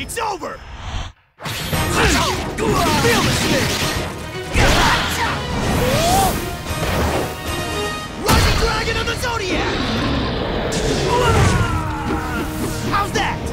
It's over! Feel the thing! Rising Dragon of the Zodiac! How's that?